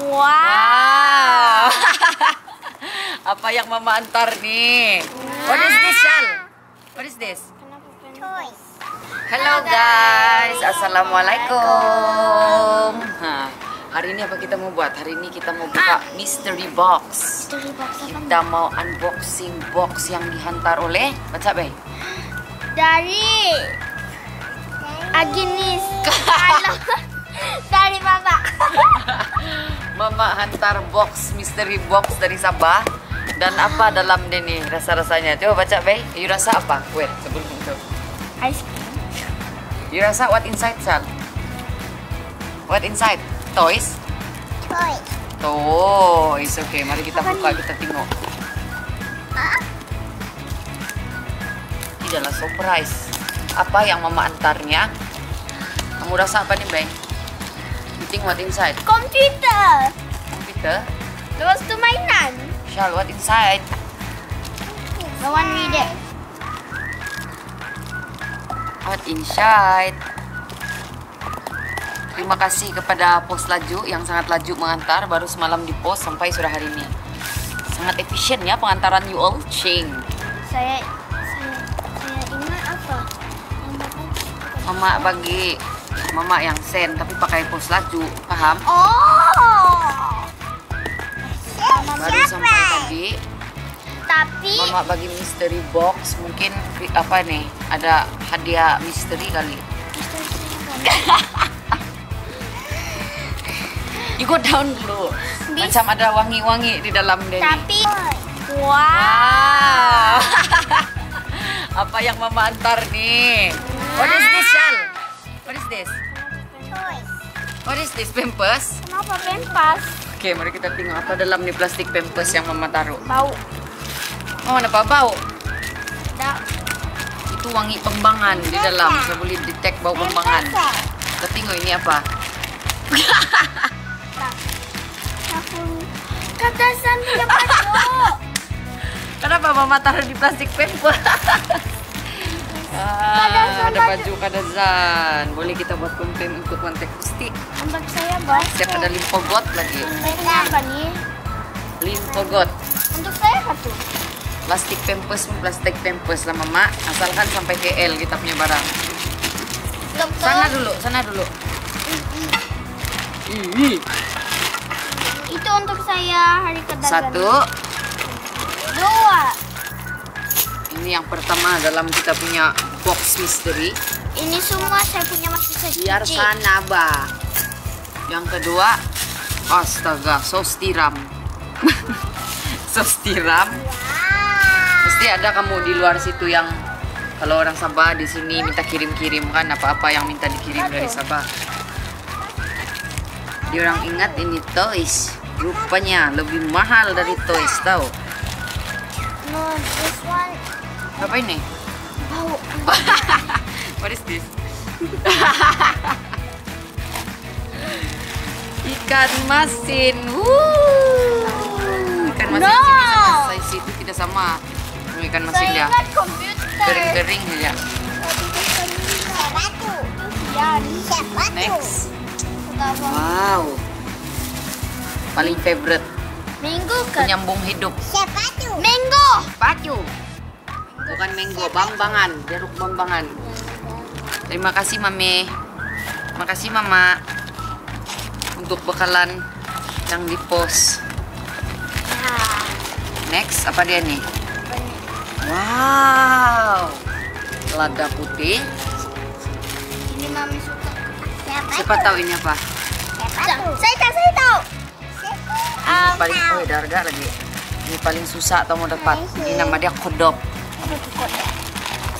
Wow. Apa yang mama antar nih? What is this, Shal? What is this? Toys. Hello guys, assalamualaikum. Ha, hari ini apa kita mau buat? Hari ini kita mau buka mystery box. Mystery box apa? Kita mau unboxing box yang dihantar oleh baca be. Dari Aginis. Halo. Mama hantar box mystery box dari Sabah. Dan apa dalam ini rasa-rasanya? Coba baca be. You rasa apa? Wait, sebelum itu. Ice cream. You rasa what inside, Sal? What inside? Toys? Toys. Toys. Oke, mari kita Apa buka, kita tengok. Ah, Ini adalah surprise. Apa yang mama antarnya? Kamu rasa apa nih, Bay? Think what inside? Komputer. Computer? Terus tu mainan. Shal, what inside? No one read it. What inside? Terima kasih kepada pos laju yang sangat laju mengantar baru semalam di pos sampai sudah hari ini. Sangat efisien ya pengantaran you all. Ching. Saya saya saya ingat apa? Mama bagi Mama yang sen tapi pakai pos laju, paham? Oh. Baru sampai tadi Tapi Mama bagi mystery box mungkin apa nih? Ada hadiah misteri kali. You go down dulu. Macam ada wangi-wangi di dalam deh. tapi wow. Wow. apa yang Mama antar nih? What is this, Shal? What is this? Toys. What is this? Pampers? Kenapa pempas? Oke, mari kita tengok apa dalam nih plastik pampers yang Mama taruh. Bau. Oh, ada apa bau? Tak. Itu wangi pembangan di dalam. Saya boleh detect bau pembangan. Kita tengok ini apa? Katasan punya baju. Kenapa Mama taruh di plastik pampers? ah, ada baju kadazan. Boleh kita buat konten untuk konten akustik. Untuk saya bos. Siap ada limpogot lagi. Ini apa nih? Limpogot. Untuk saya apa tuh? Plastik pampers pun plastik pampers lah Mama. Asalkan sampai KL kita punya barang. Untuk Sana dulu, sana dulu. Ih. Itu untuk saya hari kedatangan. Satu. Dua. Ini yang pertama dalam kita punya box mystery. Ini semua saya punya masih. Biar sana, Ba. Yang kedua, astaga, sos tiram. sos tiram. Pasti ada kamu di luar situ yang kalau orang Sabah di sini minta kirim-kirim kan apa-apa yang minta dikirim dari Sabah. Dia orang ingat ini toys. Rupanya lebih mahal dari toys, tahu? No, this one Apa ini? bau. What is this? Ikan masin. Wuh. Ikan masin No. sini sama size itu tidak sama. Ini Ikan masin dia komputer. kering-kering. Sepatu. Sepatu. Next. Wow. Paling favorite Minggu kan? penyambung hidup. Sepatu. Minggu. Pacu. Bukan menggo, bambangan, jeruk bambangan. Terima kasih Mame. Terima kasih Mama untuk bekalan yang di pos. Next, apa dia nih? Wow. Lada putih. ini mami suka. Sepatu. Siapa tahu ini apa? Saya tahu, saya tahu. Ini paling oh ada harga lagi. Ini paling susah atau mau dapat. Ini nama dia kodok. Apa tuh kodok?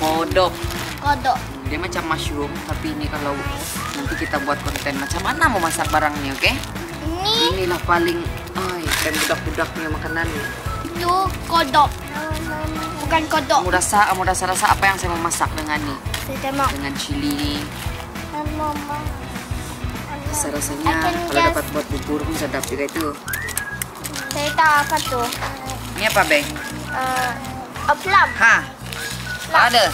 Kodok. Kodok. Dia macam mushroom, tapi ini kalau nanti kita buat konten macam mana mau masak barangnya, oke? Ini Inilah paling ay, kan budak-budaknya makanan. itu kodok. Bukan kodok. Kamu rasa, kamu rasa rasa apa yang saya mau masak dengan? Saya tembak. Dengan chili. Mama. Rasa rasanya kalau just- dapat buat bubur pun sedap juga itu. Saya tahu apa tuh. Ini apa, Beng? Eh, a plum. Ha. Ada.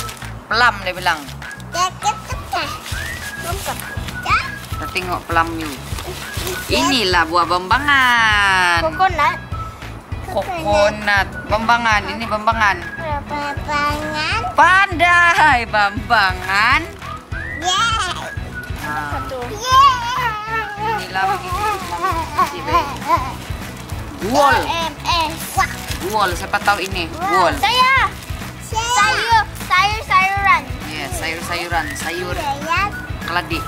Pelam dia bilang. Kita tengok pelamyu. Inilah buah bambangan. Coconut. Kokonat. Bambangan. Ini bambangan. Lapangan. Pandai bambangan. Satu. Yeay. inilah begitu. Mami, Guol. Siapa tahu ini? Guol. Saya. Sayur. Sayur sayuran. Yes, sayur-sayuran. Sayur Saya. keladi.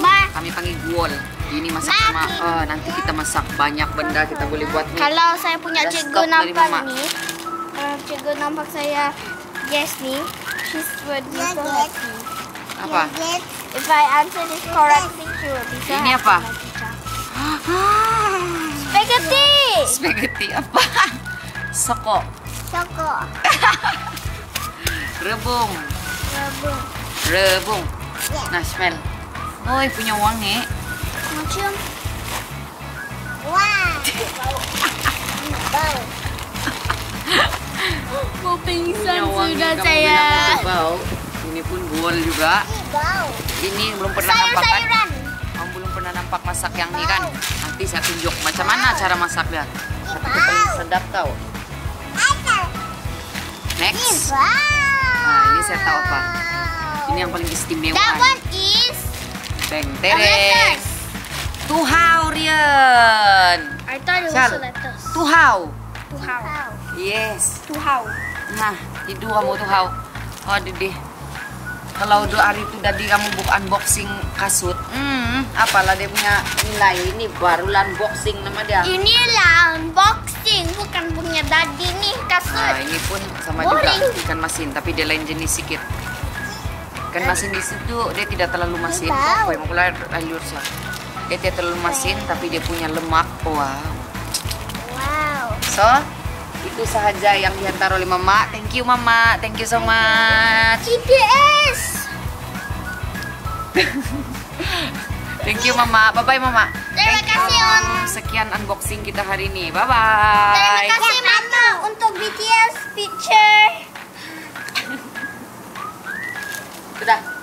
Ma. Kami panggil guol. Ini masak sama eh, nanti kita masak banyak benda kita boleh buat nih. Kalau saya punya cikgu nampak Mama. ni, uh, cikgu nampak saya yes ni, she's would be so happy. Apa? If I answer this correctly, she will be so Ini apa? Spaghetti. Spaghetti apa? Soko. Soko. Rebung. Rebung. Rebung. Ya. Nah, smell. Oi, punya wangi. Macam. Wah. Bau. Mau pingsan sudah saya. bau. Ini pun guol juga. Bau. Ini belum pernah nampak kan? Kamu belum pernah nampak masak yang ini kan? Nanti saya tunjuk macam mana cara masaknya. Tapi sedap tau. Next. Nah, ini saya tahu apa. Ini yang paling istimewa. That one is Beng a tereng. Tuhau Rian. I thought it was lettuce. Tuhau. Tuhau. Yes. Tuhau. Nah, itu kamu tuhau. Oh, dede. Kalau dua hari itu tadi kamu book unboxing kasut, hmm, apalah dia punya nilai ini barulah unboxing nama dia. Inilah unboxing, bukan punya dadi nih Nah, kasut. ini pun sama Boring. juga ikan masin, tapi dia lain jenis sedikit. Ikan masin di situ dia tidak terlalu masin. Oh, yang keluar alur. Dia tidak terlalu masin, tapi dia punya lemak. Wow. Wow. So, itu sahaja yang dihantar oleh Mama. Thank you Mama, thank you so much. GPS. Thank you Mama. Bye bye Mama. Terima kasih. Om. Sekian unboxing kita hari ini. Bye bye. Terima kasih Mama untuk BTS picture. Sudah.